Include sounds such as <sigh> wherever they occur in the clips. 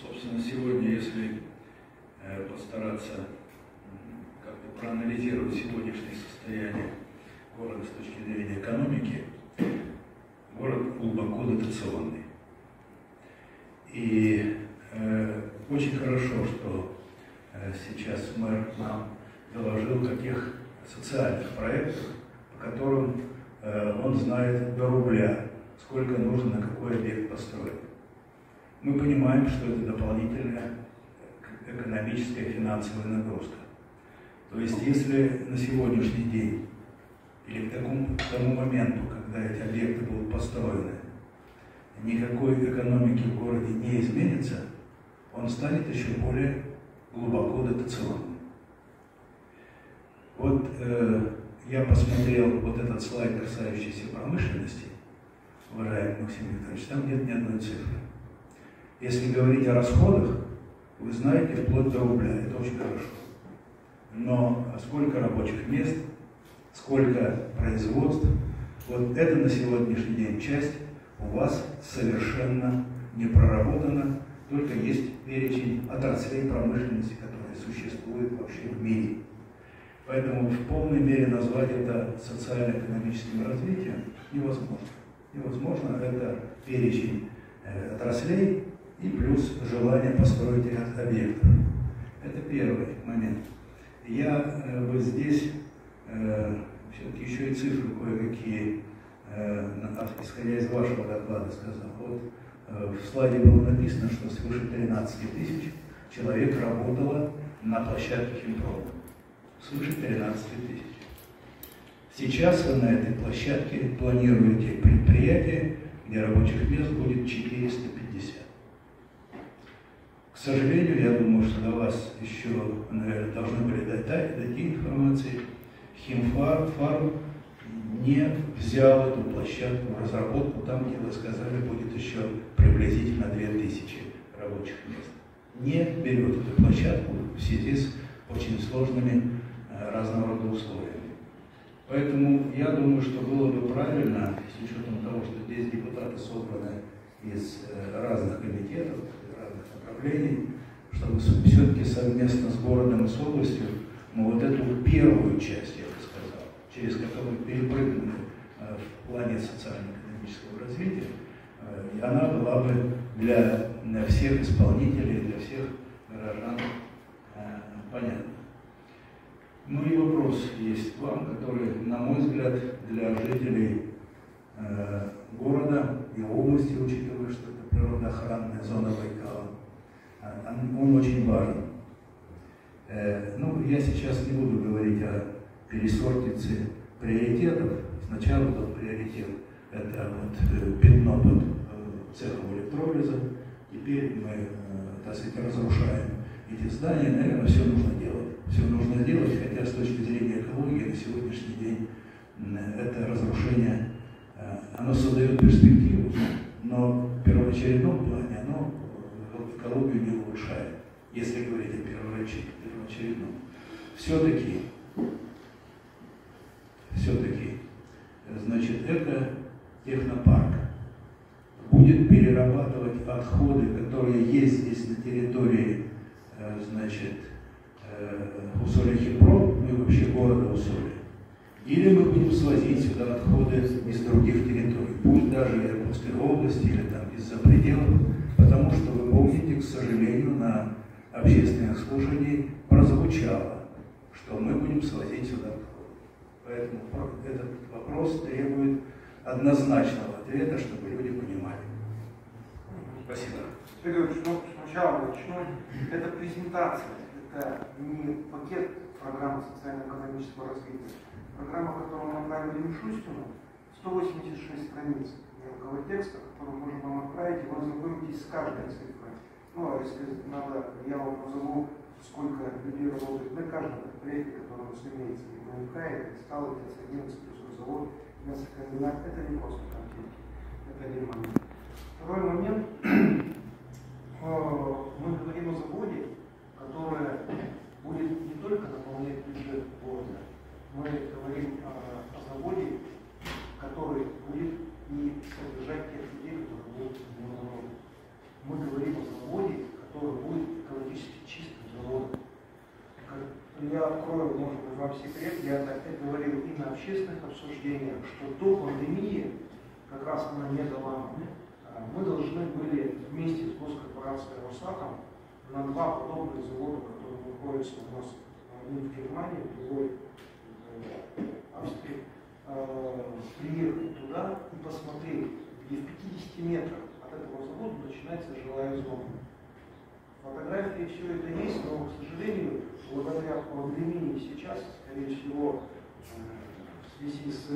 собственно, сегодня, если э, постараться как-то проанализировать сегодняшнее состояние города с точки зрения экономики, город глубоко дотационный. И э, очень хорошо, что э, сейчас мэр нам доложил тех социальных проектах, по которым он знает до рубля, сколько нужно на какой объект построить. Мы понимаем, что это дополнительная экономическая финансовая нагрузка. То есть, если на сегодняшний день или к такому, к тому моменту, когда эти объекты будут построены, никакой экономики в городе не изменится, он станет еще более глубоко дотационным. Вот э, я посмотрел вот этот слайд, касающийся промышленности, уважаемый Максим Викторович, там нет ни одной цифры. Если говорить о расходах, вы знаете вплоть до рубля, это очень хорошо. Но сколько рабочих мест, сколько производств, вот это на сегодняшний день часть у вас совершенно не проработана, только есть перечень отраслей промышленности, которые существуют вообще в мире. Поэтому в полной мере назвать это социально-экономическим развитием невозможно. Невозможно, это перечень э, отраслей и плюс желание построить ряд объектов. Это первый момент. Я э, вот здесь э, все-таки еще и цифры кое-какие, э, исходя из вашего доклада, сказал. Вот э, в слайде было написано, что свыше 13 тысяч человек работало на площадке Химпрома свыше 13 тысяч. Сейчас вы на этой площадке планируете предприятие, где рабочих мест будет 450. Сожалению, я думаю, что до вас еще, наверное, должны были дать, дойти информации. Химфар фарм не взял эту площадку в разработку там, где вы сказали, будет еще приблизительно 2000 рабочих мест. Не берет эту площадку в связи с очень сложными разного рода условиями. Поэтому я думаю, что было бы правильно, с учетом того, что здесь депутаты собраны из э, разных комитетов, направлений, чтобы все-таки совместно с городом и с областью мы вот эту первую часть, я бы сказал, через которую перепрыгнули э, в плане социально-экономического развития, э, она была бы для всех исполнителей, для всех горожан понятна. Ну и вопрос есть к вам, который, на мой взгляд, для жителей э, города и области, учитывая, что это природоохранная зона Байкала, он очень важен. Э, ну, я сейчас не буду говорить о пересортице приоритетов. Сначала был приоритет – это вот э, пятно под э, цехом электролиза. Теперь мы, так сказать, разрушаем эти здания. Наверное, все нужно делать все нужно делать, хотя с точки зрения экологии на сегодняшний день это разрушение, оно создает перспективу, но в первоочередном плане оно экологию не улучшает, если говорить о первоочередном. Все-таки, все-таки, значит, это технопарк будет перерабатывать отходы, которые есть здесь на территории, э, значит, э, Усолья Хитро, ну и вообще города Усолья. Или мы будем свозить сюда отходы из других территорий, пусть даже Иркутской области или там из-за пределов, помните, к сожалению, на общественных слушаниях прозвучало, что мы будем свозить сюда. Поэтому этот вопрос требует однозначного ответа, чтобы люди понимали. Спасибо. Игорь ну, сначала начну. Это презентация это не пакет программы социально-экономического развития. Программа, которую мы отправили Мишустину, 186 страниц мелкого текста, который можем вам отправить, и вы ознакомитесь с каждой цифрой. Ну, а если надо, я вам назову, сколько людей работает на каждом предприятии, которое у нас имеется. И ММК, и Кристалл, и 11 плюс завод, мясокомбинат. Это не просто картинки. Это один момент. Второй момент. Мы говорим о заводе, которая будет не только наполнять бюджет города, мы говорим о, о заводе, который будет и содержать тех людей, которые будут в него Мы говорим о заводе, открою, может быть, вам секрет, я это говорил и на общественных обсуждениях, что до пандемии, как раз она не дала, мы должны были вместе с госкорпорацией Росатом на два подобных завода, которые находятся у нас один в Германии, другой в Австрии, э, приехать туда и посмотреть, где в 50 метрах от этого завода начинается жилая зона. Фотографии все это есть, но, к сожалению, благодаря пандемии сейчас, скорее всего, э, в связи с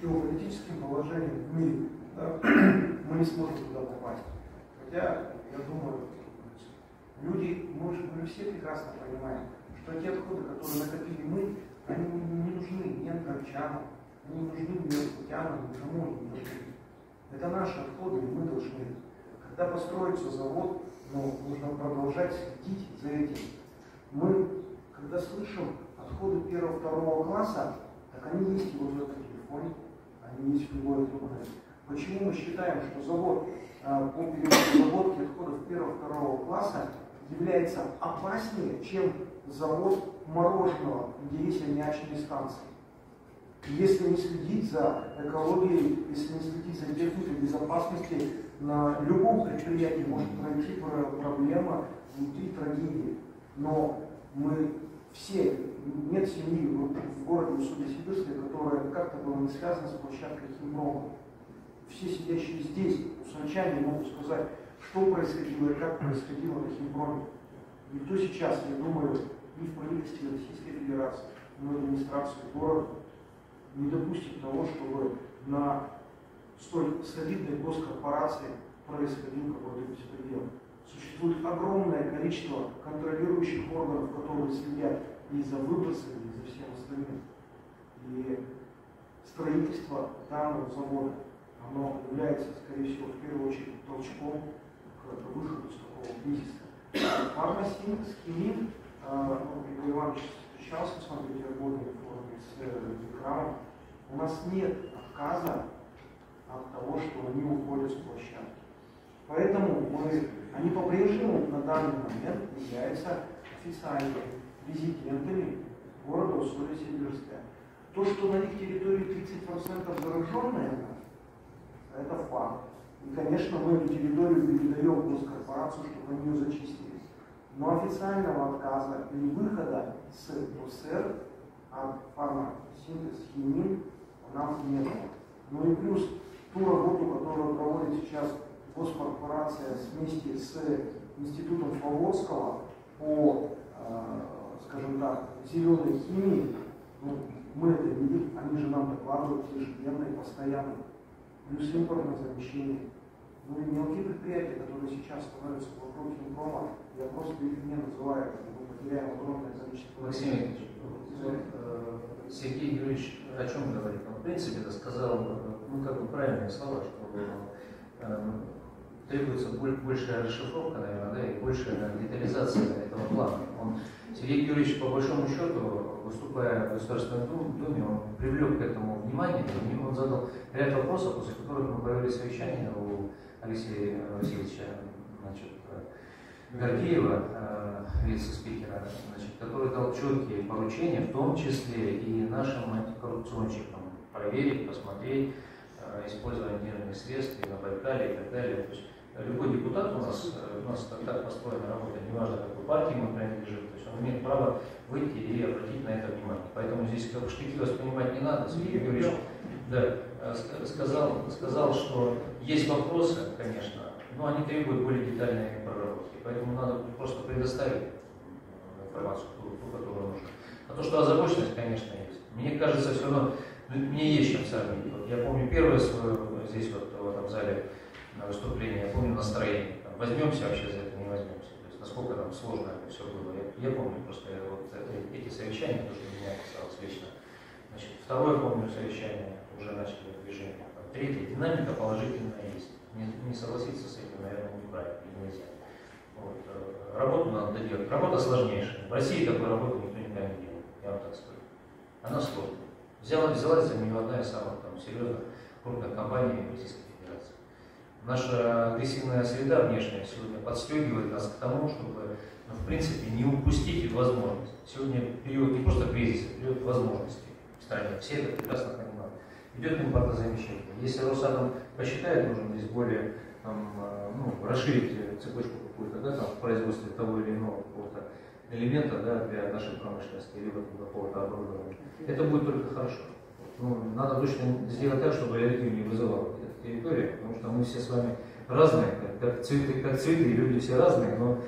геополитическим положением в мире, да, <clears throat> мы не сможем туда попасть. Хотя, я думаю, люди, мы, мы все прекрасно понимаем, что те отходы, которые накопили мы, они не нужны ни ангарчанам, они не нужны ни иркутянам, никому не нужны. Это наши отходы, и мы должны. Когда построится завод, ну, нужно продолжать следить за этим. Слышим отходы первого-второго класса, так они есть вот в телефоне, они есть в любой другой. Почему мы считаем, что завод а, по переработке отходов первого-второго класса является опаснее, чем завод мороженого, где есть аммиачные станции? Если не следить за экологией, если не следить за техникой безопасности, на любом предприятии может пройти проблема внутри трагедии. Но мы все, нет семьи в городе Уссури-Сибирске, которая как-то была не связана с площадкой Химпрома. Все сидящие здесь, усачане, могут сказать, что происходило и как происходило на Химпроме. Никто сейчас, я думаю, ни в правительстве Российской Федерации, ни в администрации города не допустит того, чтобы на столь солидной госкорпорации происходил какой-то беспредел. Существует огромное количество контролирующих органов, которые следят и за выбросами, и за всем остальным. И строительство данного завода, оно является, скорее всего, в первую очередь толчком к выходу из такого кризиса. Фармасин, Химин, ну, Игорь Иванович встречался, в форме с Викрамом, у нас нет отказа от того, что они уходят с площадки. Поэтому мы, они по-прежнему на данный момент являются официальными резидентами города Уссури-Сибирская. То, что на их территории 30% зараженные, это факт. И, конечно, мы эту территорию передаем госкорпорацию, чтобы они ее зачистили. Но официального отказа или выхода с ОСР от фармасинтез химии у нас нет. Ну и плюс ту работу, которую проводит сейчас госкорпорация вместе с Институтом Флаводского по, э, скажем так, зеленой химии, ну, мы это видим, они же нам докладывают ежедневно и постоянно. Плюс импортное замещение. Ну и мелкие предприятия, которые сейчас становятся вокруг Химпрома, я просто их не называю, мы потеряем огромное количество. Максим Ильич, э, Сергей Юрьевич о чем говорит? Он, в принципе, это сказал, ну, как бы правильные слова, что э, требуется большая расшифровка, наверное, да, и большая детализация этого плана. Он, Сергей Юрьевич, по большому счету, выступая в Государственной Думе, он привлек к этому внимание, и он задал ряд вопросов, после которых мы провели совещание у Алексея Васильевича значит, Гордеева, э, вице-спикера, значит, который дал четкие поручения, в том числе и нашим антикоррупционщикам, проверить, посмотреть э, использование денежных средств и на Байкале и так далее. То есть любой депутат у нас, э, у нас так, построена работа, неважно какой партии мы принадлежим, то есть он имеет право выйти и обратить на это внимание. Поэтому здесь как штыки воспринимать не надо. Сергей Юрьевич да, сказал, сказал, что есть вопросы, конечно, но они требуют более детальной проработки. Поэтому надо просто предоставить информацию, ту, которую нужно. А то, что озабоченность, конечно, есть. Мне кажется, все равно, ну, мне есть чем сравнить. Вот я помню первое свое здесь вот в этом зале на выступление, я помню настроение. Там, возьмемся вообще за это, не возьмемся. То есть насколько там сложно это все было. Я, я помню просто я, вот это, эти совещания, то, что меня касалось лично. Значит, второе помню совещание, уже начали движение. Третье, динамика положительная есть. Не, не согласиться с этим, наверное, неправильно, нельзя. Вот. Э, работу надо доделать. Работа сложнейшая. В России такой работы никто никогда не делает, я вам так скажу. Она сложная. Взяла, взялась за нее одна из самых там, серьезных крупных компаний Федерации. Наша агрессивная среда внешняя сегодня подстегивает нас к тому, чтобы, ну, в принципе, не упустить возможность. Сегодня период не просто кризиса, а период возможностей в стране. Все это прекрасно понимают. Идет импортозамещение. Если Росатом посчитает, нужно здесь более там, э, ну, расширить цепочку какую-то да, там, в производстве того или иного какого-то элемента да, для нашей промышленности, либо какого-то оборудования. Это будет только хорошо. Ну, надо точно сделать так, чтобы аллергию не вызывала эта территория, что мы все с вами разные, как, цветы, как цветы, люди все разные, но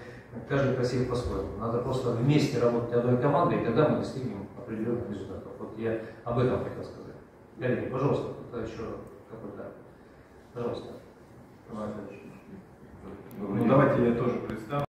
каждый красив по-своему. Надо просто вместе работать одной командой, и тогда мы достигнем определенных результатов. Вот я об этом хотел сказать. Коллеги, пожалуйста, это еще какой-то. Пожалуйста. Ну, давайте я тоже представлю.